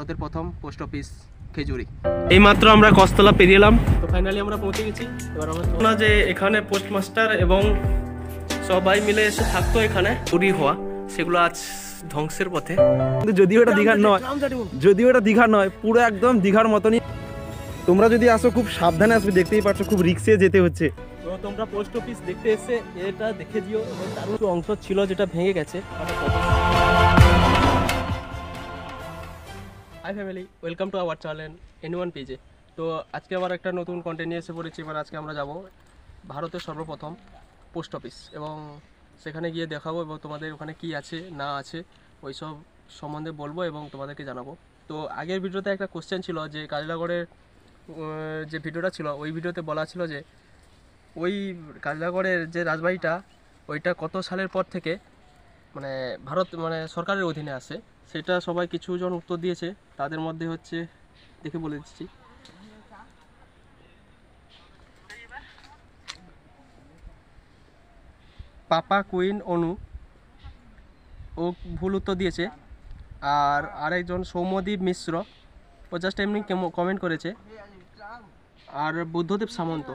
ভারতের প্রথম post office Khejuri. এইমাত্র আমরা কস্তলা পেরিয়ে এলাম। তো ফাইনালি আমরা পৌঁছে গেছি। এবার আমরা শোনা যে এখানে পোস্টমাস্টার এবং সবাই মিলে এসে থাকতো এখানে। চুরি হওয়া সেগুলো আজ ধ্বংসের পথে। কিন্তু যদিও এটা দীঘার নয় যদিও এটা দীঘার নয় পুরো একদম দীঘার মতনই। তোমরা যদি আসো খুব সাবধানে আসবে দেখতেই পাচ্ছ খুব রিক্সে যেতে হচ্ছে। তো তোমরা পোস্ট অফিস দেখতে এসে এটা দেখে দিও এবং তার অংশ ছিল যেটা ভেঙে গেছে। Hi family welcome to our channel N one পেজে তো আজকে আবার একটা নতুন কন্টেন্ট নিয়ে এসে পড়েছি এবার আজকে আমরা যাব ভারতের সর্বপ্রথম পোস্ট অফিস এবং সেখানে গিয়ে দেখাবো এবং তোমাদের ওখানে কি আছে, না আছে ওই সব সম্বন্ধে বলব এবং তোমাদেরকে জানাব। তো আগের ভিডিওতে একটা কোশ্চেন ছিল যে কাজলাগড়ের যে ভিডিওটা ছিল, ওই ভিডিওতে বলা ছিল যে ওই কাজলাগড়ের যে রাজবাড়িটা, ওইটা কত সালের পর থেকে মানে ভারত মানে সরকারের অধীনে আসে সেটা সবাই কিছুজন উত্তর দিয়েছে। তাদের মধ্যে হচ্ছে, দেখে বলে দিচ্ছি। পাপা কুইন অনু, ও ভুল উত্তর দিয়েছে। আর আরেকজন সৌম্যদীপ মিশ্র, ও জাস্ট এমনি কমেন্ট করেছে। আর বুদ্ধদেব সামন্ত,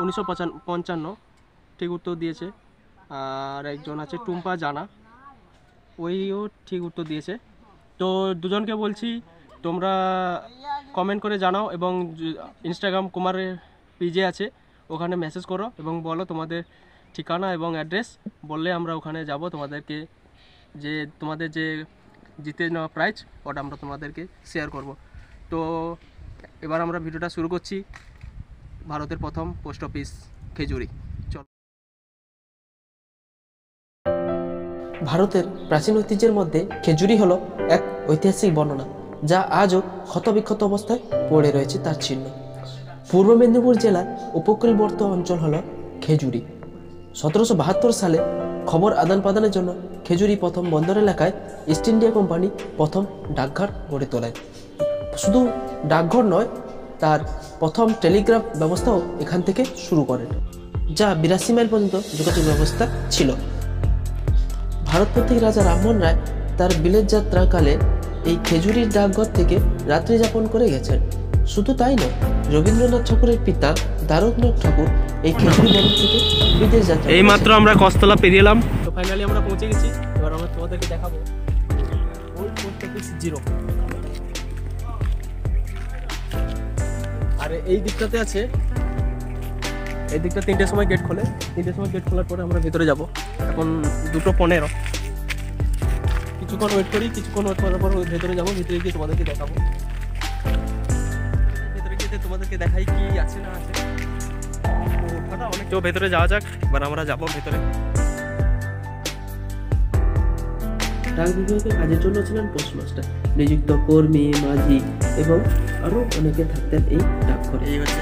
উনিশশো পঞ্চান্ন, ঠিক উত্তর দিয়েছে। আর একজন আছে টুম্পা জানা। ওইও ঠিক উত্তর দিয়েছে। তো দুজনকে বলছি, তোমরা কমেন্ট করে জানাও এবং ইনস্টাগ্রাম কুমারের পেজে আছে, ওখানে মেসেজ করো এবং বলো তোমাদের ঠিকানা এবং অ্যাড্রেস বললে আমরা ওখানে যাব, তোমাদেরকে যে, তোমাদের যে জিতে নেওয়া প্রাইজ ওটা আমরা তোমাদেরকে শেয়ার করব। তো এবার আমরা ভিডিওটা শুরু করছি। ভারতের প্রথম পোস্ট অফিস খেজুরি। ভারতের প্রাচীন ঐতিহ্যের মধ্যে খেজুরি হলো এক ঐতিহাসিক বর্ণনা, যা আজও ক্ষতবিক্ষত অবস্থায় পড়ে রয়েছে তার চিহ্ন। পূর্ব মেদিনীপুর জেলার উপকূলবর্তী অঞ্চল হলো খেজুরি। সতেরোশো বাহাত্তর সালে খবর আদান প্রদানের জন্য খেজুরি প্রথম বন্দর এলাকায় ইস্ট ইন্ডিয়া কোম্পানি প্রথম ডাকঘর গড়ে তোলেন শুধু ডাকঘর নয়, তার প্রথম টেলিগ্রাফ ব্যবস্থাও এখান থেকে শুরু করেন যা বিরাশি মাইল পর্যন্ত যোগাযোগ ব্যবস্থা ছিল। ভারতপন্থী রাজা রামমোহন রায় তার বিলেত যাত্রাকালে এই খেজুরির ডাকঘর থেকে রাত্রি যাপন করে গেছেন। শুধু তাই নয় রবীন্দ্রনাথ ঠাকুরের পিতা দ্বারকনাথ ঠাকুর এই খেজুরি বন থেকে বিদেশ যাত্রা এইমাত্র আমরা কস্তলা পেরিয়ে এলাম। তো ফাইনালি আমরা পৌঁছে গেছি। এবার আমরা তোমাদেরকে দেখাবো ওল্ড পোস্ট অফিস জিরো আর এই দিকটাতে আছে এই দিকটা তিনটের সময় গেট খোলে। তিনটের সময় গেট খোলার পরে আমরা ভেতরে যাব। এখন দুটো পনেরো। কিছুক্ষণ ওয়েট করি কিছুক্ষণ ওয়েট করার পর ভেতরে যাব ভেতরে গিয়ে তোমাদেরকে দেখাবো। ভেতরে গিয়ে তোমাদেরকে দেখাই কি আছে না আছে। অনেক তো ভেতরে যাওয়া যাক এবার আমরা যাব ভেতরে। ডাক বিভাগে কাজের জন্য ছিলেন পোস্টমাস্টার নিযুক্ত কর্মী মাঝি এবং আরও অনেকে থাকতেন এই ডাকঘরে। এই হচ্ছে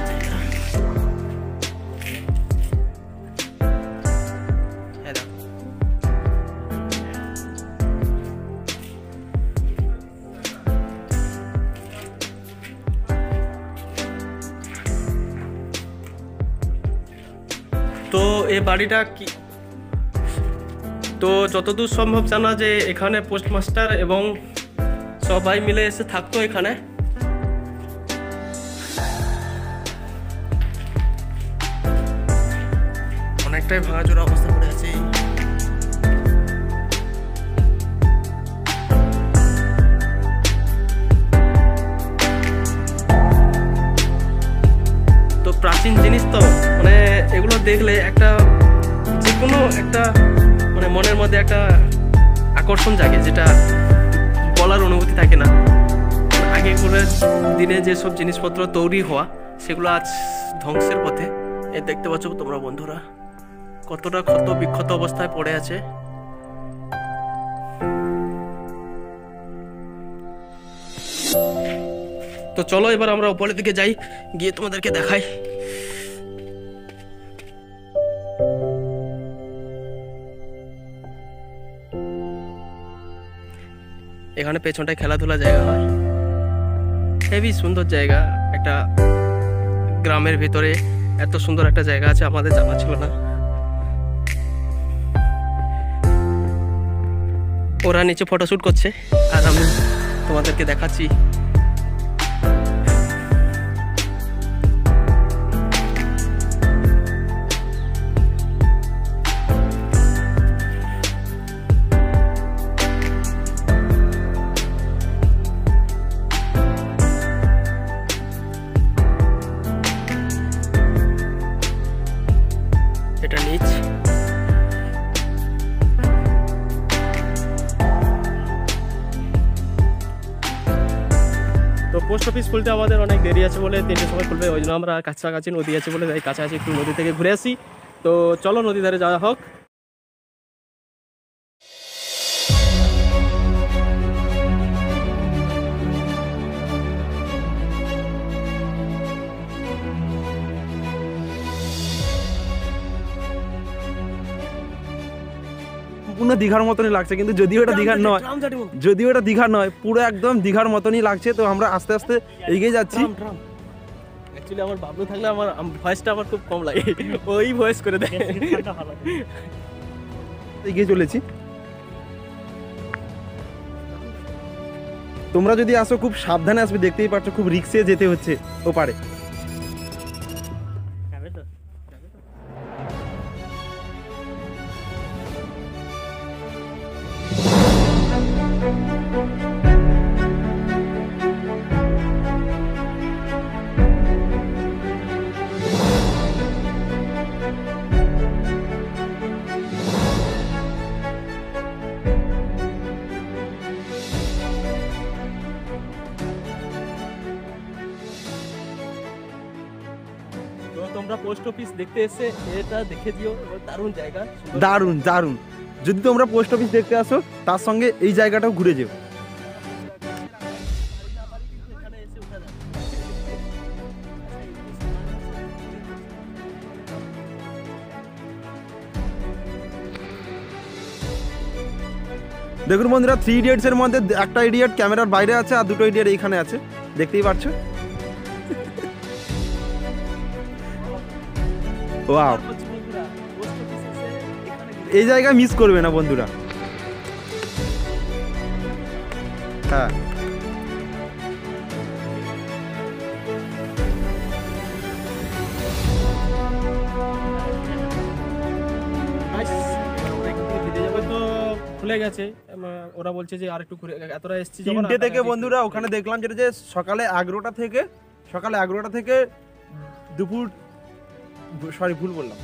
বাড়িটা কি? তো যতদূর সম্ভব জানা যে এখানে পোস্টমাস্টার এবং সবাই মিলে এসে থাকতো এখানে। অনেকটাই ভাঙাচোরা অবস্থা পড়ে আছে। তো প্রাচীন জিনিস তো মানে দেখলে একটা যে কোনো একটা মানে মনের মধ্যে একটা আকর্ষণ জাগে, যেটা বলার অনুভূতি থাকে না। আগে করে দিনে যেসব জিনিসপত্র তৈরি হওয়া, সেগুলো আজ ধ্বংসের পথে। এ দেখতে পাচ্ছ তোমরা বন্ধুরা, কতটা ক্ষত বিক্ষত অবস্থায় পড়ে আছে। তো চলো এবার আমরা উপরের দিকে যাই, গিয়ে তোমাদেরকে দেখাই। এখানে পেছনটায় খেলাধুলা জায়গা হয়। হেভি সুন্দর জায়গা। একটা গ্রামের ভিতরে এত সুন্দর একটা জায়গা আছে, আমাদের জানা ছিল না। ওরা নিচে ফটোশ্যুট করছে, আর আমি তোমাদেরকে দেখাচ্ছি। খুলতে আমাদের অনেক দেরি আছে বলে তিনটের সময় খুলবে, ওই জন্য আমরা কাছাকাছি নদী আছে বলে তাই কাছাকাছি একটু নদী থেকে ঘুরে আসি। তো চলো নদী ধারে যাওয়া হোক। সম্পূর্ণ দীঘার মতনই লাগছে কিন্তু যদিও এটা দীঘার নয় যদিও এটা দীঘার নয় পুরো একদম দীঘার মতনই লাগছে তো আমরা আস্তে আস্তে এগিয়ে যাচ্ছি। অ্যাকচুয়ালি আমার বাবলু থাকলে আমার ভয়েসটা আমার খুব কম লাগে। ওই ভয়েস করে দেয়। এগিয়ে চলেছি। তোমরা যদি আসো খুব সাবধানে আসবে দেখতেই পাচ্ছ খুব রিক্সে যেতে হচ্ছে ওপারে। তোমরা পোস্ট অফিস দেখতে এসে এটা দেখে দিও। দারুণ জায়গা। দারুণ দারুণ। যদি তোমরা পোস্ট অফিস দেখতে আসো, তার সঙ্গে এই জায়গাটাও ঘুরে যেও। দেখুন বন্ধুরা থ্রি ইডিয়টস এর মধ্যে একটা ইডিয়ট ক্যামেরার বাইরে আছে আর দুটো ইডিয়ট এইখানে আছে। দেখতেই পাচ্ছ? ওয়াও এই জায়গা মিস করবে না বন্ধুরা। হ্যাঁ। খুলে গেছে ওরা বলছে যে আর একটু থেকে বন্ধুরা, ওখানে দেখলাম যে সকালে থেকে, সকাল থেকে দুপুর সরি ভুল বললাম।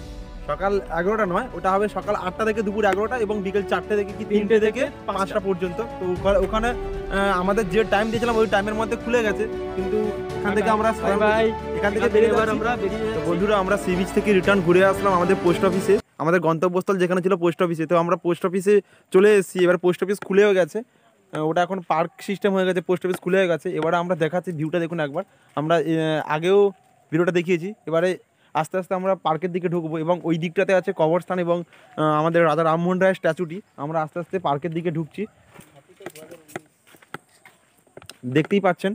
সকাল এগারোটা নয় ওটা হবে সকাল আটটা থেকে দুপুর এগারোটা এবং বিকেল চারটে থেকে কি তিনটে থেকে পাঁচটা। পর্যন্ত। তো ওখা- ওখানে আমাদের যে টাইম দিয়েছিলাম ওই টাইমের মধ্যে খুলে গেছে। কিন্তু এখান থেকে আমরা এখান থেকে বেরিয়ে আমরা বেরিয়ে বন্ধুরা আমরা সি বিচ থেকে রিটার্ন ঘুরে আসলাম আমাদের পোস্ট অফিসে আমাদের গন্তব্যস্থল যেখানে ছিল পোস্ট অফিসে তো আমরা পোস্ট অফিসে চলে এসেছি। এবার পোস্ট অফিস খুলেও গেছে। ওটা এখন পার্ক সিস্টেম হয়ে গেছে পোস্ট অফিস খুলে গেছে। এবারে আমরা দেখাচ্ছি ভিউটা দেখুন একবার। আমরা আগেও ভিডিওটা দেখিয়েছি। এবারে আস্তে আস্তে আমরা পার্কের দিকে ঢুকবো এবং ওই দিকটাতে আছে কবরস্থান এবং আমাদের রাজা রামমোহন রায়ের স্ট্যাচুটি। আমরা আস্তে আস্তে পার্কের দিকে ঢুকছি। দেখতেই পাচ্ছেন,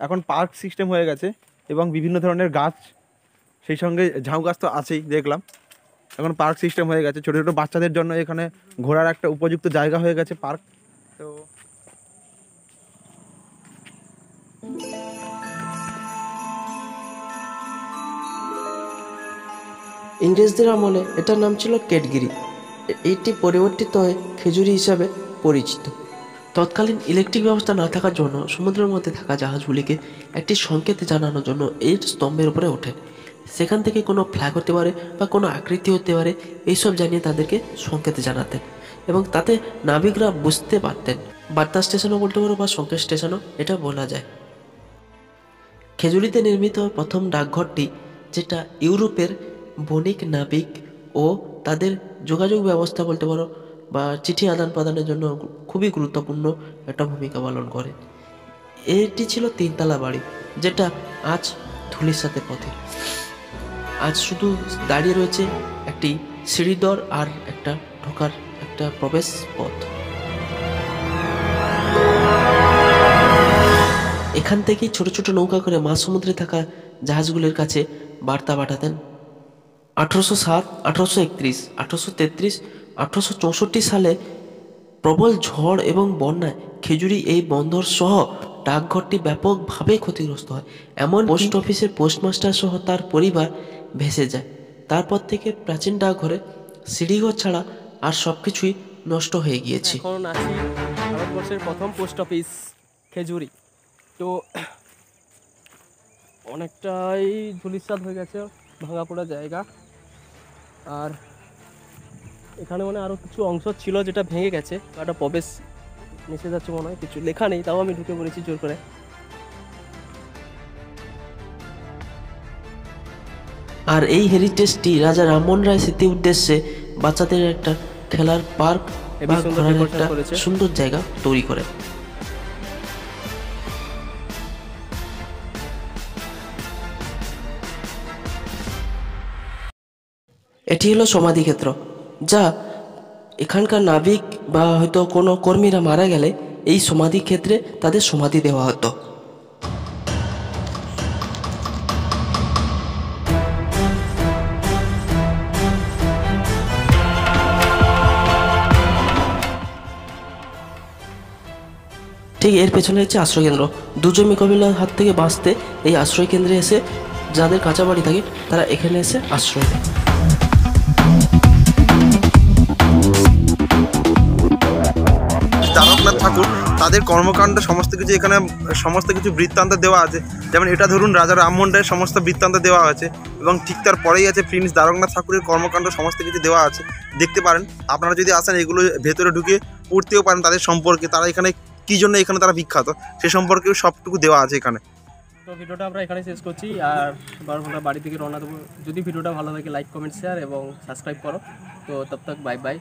এখন পার্ক সিস্টেম হয়ে গেছে এবং বিভিন্ন ধরনের গাছ, সেই সঙ্গে ঝাউ গাছ তো আছেই, দেখলাম। এখন পার্ক সিস্টেম হয়ে গেছে। ছোটো ছোটো বাচ্চাদের জন্য এখানে ঘোরার একটা উপযুক্ত জায়গা হয়ে গেছে পার্ক। তো ইংরেজদের আমলে এটার নাম ছিল কেটগিরি। এটি পরিবর্তিত হয়ে খেজুরি হিসাবে পরিচিত। তৎকালীন ইলেকট্রিক ব্যবস্থা না থাকার জন্য, সমুদ্রের মধ্যে থাকা জাহাজগুলিকে একটি সংকেত জানানোর জন্য এই স্তম্ভের উপরে ওঠেন সেখান থেকে কোনো ফ্ল্যাগ হতে পারে বা কোনো আকৃতি হতে পারে, এইসব জানিয়ে তাদেরকে সংকেত জানাতেন এবং তাতে নাবিকরা বুঝতে পারতেন। বার্তা স্টেশনও বলতে পারো বা সংকেত স্টেশনও এটা বলা যায়। খেজুরিতে নির্মিত প্রথম ডাকঘরটি, যেটা ইউরোপের বণিক, নাবিক ও তাদের যোগাযোগ ব্যবস্থা বলতে পারো বা চিঠি আদান প্রদানের জন্য খুবই গুরুত্বপূর্ণ একটা ভূমিকা পালন করে। এটি ছিল তিনতলা বাড়ি, যেটা আজ ধুলির সাথে পথে। আজ শুধু দাঁড়িয়ে রয়েছে একটি সিঁড়িদর আর একটা ঢোকার একটা প্রবেশ পথ। এখান থেকেই ছোট ছোট নৌকা করে মাঝ সমুদ্রে থাকা জাহাজগুলির কাছে বার্তা পাঠাতেন আঠারোশো সাত, আঠারোশো একত্রিশ, আঠারোশো তেত্রিশ, আঠারোশো চৌষট্টি সালে প্রবল ঝড় এবং বন্যায় খেজুরি এই বন্দর সহ ডাকঘরটি ব্যাপকভাবে ক্ষতিগ্রস্ত হয়। এমন পোস্ট অফিসের পোস্টমাস্টার সহ তার পরিবার ভেসে যায়। তারপর থেকে প্রাচীন ডাকঘরে সিঁড়িঘর ছাড়া আর সব কিছুই নষ্ট হয়ে গিয়েছে। এখন আছি ভারতবর্ষের প্রথম পোস্ট অফিস খেজুরি। তো অনেকটাই ধুলিসাৎ হয়ে গেছে, ভাঙা পড়া জায়গা। আর এখানে মানে আরও কিছু অংশ ছিল যেটা ভেঙে গেছে। একটা প্রবেশ নিষেধ আছে মনে হয় কিছু লেখা নেই তাও আমি ঢুকে পড়েছি জোর করে। আর এই হেরিটেজটি রাজা রামমোহন রায় স্মৃতি উদ্দেশ্যে বাচ্চাদের একটা খেলার পার্ক হেবি বা ঘোরার একটা সুন্দর জায়গা তৈরি করে। এটি হলো সমাধিক্ষেত্র যা এখানকার নাবিক বা হয়তো কোনো কর্মীরা মারা গেলে এই সমাধিক্ষেত্রে তাদের সমাধি দেওয়া হতো। ঠিক এর পেছনে হচ্ছে আশ্রয়কেন্দ্র দুজন মোকাবিলার হাত থেকে বাঁচতে এই আশ্রয় কেন্দ্রে এসে যাদের কাঁচা বাড়ি থাকে, তারা এখানে এসে আশ্রয় নেয়। তাদের কর্মকাণ্ড, সমস্ত কিছু এখানে, সমস্ত কিছু বৃত্তান্ত দেওয়া আছে। যেমন এটা ধরুন রাজা রামমোহন রায়ের সমস্ত বৃত্তান্ত দেওয়া আছে এবং ঠিক তার পরেই আছে প্রিন্স দ্বারকনাথ ঠাকুরের কর্মকাণ্ড, সমস্ত কিছু দেওয়া আছে। দেখতে পারেন, আপনারা যদি আসেন এগুলো ভেতরে ঢুকে পড়তেও পারেন তাদের সম্পর্কে, তারা এখানে কী জন্য এখানে তারা বিখ্যাত, সে সম্পর্কেও সবটুকু দেওয়া আছে এখানে। তো ভিডিওটা আমরা এখানে শেষ করছি, আর এবার আমরা বাড়ি থেকে রওনা দেবো। যদি ভিডিওটা ভালো লাগে লাইক কমেন্ট শেয়ার এবং সাবস্ক্রাইব করো। তো তব তক বাই বাই